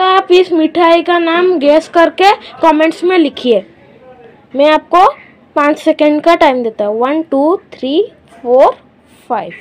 तो आप इस मिठाई का नाम गैस करके कमेंट्स में लिखिए। मैं आपको पाँच सेकंड का टाइम देता हूँ। One two three four five